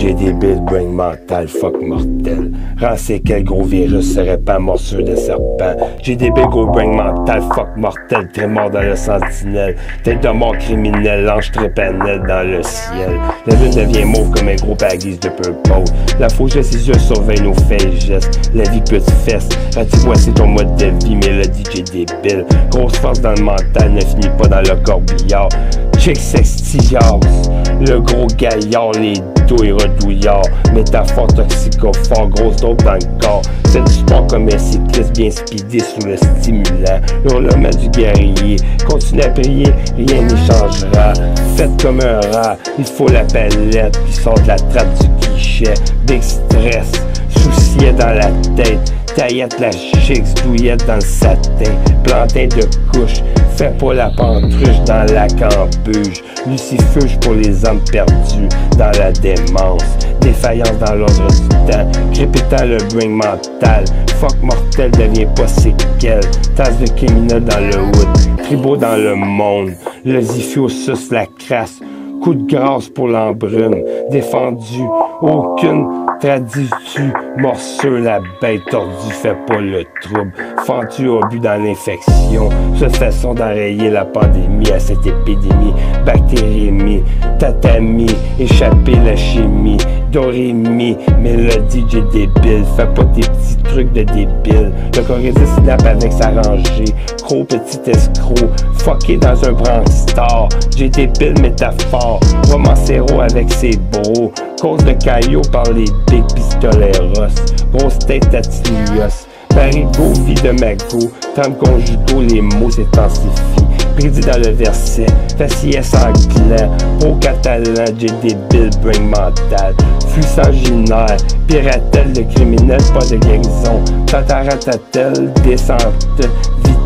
J'ai des billes, brain mental, fuck mortel. Rends quel gros virus serait pas morsure de serpent. J'ai des billes, gros brain mental, fuck mortel, très mort dans le sentinelle. Tête de mort criminel, l'ange trépanel dans le ciel. La lune devient mauve comme un gros baguise de purple. La fauche de ses yeux surveille nos faits gestes. La vie peut fesse. Ratis-moi, c'est ton mode de vie, mais le DJ débile. Grosse force dans le mental ne finit pas dans le corbillard. Chick sextillard, le gros gaillard, les et redouillard. Métaphore toxicophore, grosse dope dans le corps. C'est du sport comme un cycliste bien speedé sous le stimulant. Hurlement du guerrier, continue à prier, rien n'y changera. Faites comme un rat, il faut la palette, puis sort de la trappe du guichet. Big stress, soucier dans la tête. Taillette la chic, douillette dans le satin, plantain de couche, fait pour la pantruche dans la cambuge, lucifuge pour les hommes perdus dans la démence, défaillance dans l'ordre du temps, crépitant le bring mental, fuck mortel devient pas séquel, tasse de criminel dans le wood, tribaux dans le monde, le zifio sus la crasse, coup de grâce pour l'embrume, défendu, aucune tradition, morsure, la bête tordue fait pas le trouble, fendu au but dans l'infection, cette façon d'enrayer la pandémie à cette épidémie, bactérémie, tatami, échapper la chimie, dorémie, mélodie, j'ai débile, fais pas des petits trucs de débile, le corridor snap avec sa rangée, gros petit escroc, fucké dans un star, j'ai débile métaphore, romancero avec ses bros, cause de caillot par les big pistoleros, grosse tête à Tilios, Parigo, vie de mago, termes conjugaux, les mots s'intensifient. Prédit dans le verset, faciès sanglant, au catalan, j'ai des billes, brain mental, flux sanguinaire, piratelle de criminel, pas de guérison, tataratatelle, descente,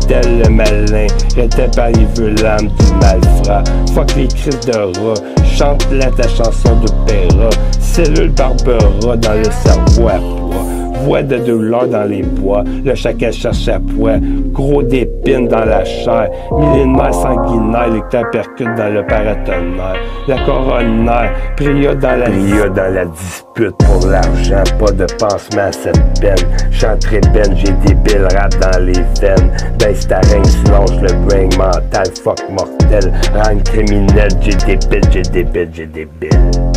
vitel le malin, était par les vœux l'âme du malfrat, fuck les cris de rat, chante là ta chanson d'opéra, cellule barbera dans le cerveau à poids voix de douleur dans les bois, le chacal cherche à poids, gros d'épines dans la chair, millénaire sanguinaire, lecteur percute dans le paratonnerre, la coronaire, pria dans la pria dans la dispute pour l'argent, pas de pansement à cette peine, chanterai ben, j'ai des billes rap dans les veines, baisse ta règne, tu le brain mental, fuck mortel, rang criminel, j'ai des billes, j'ai des billes, j'ai des billes.